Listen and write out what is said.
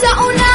sa una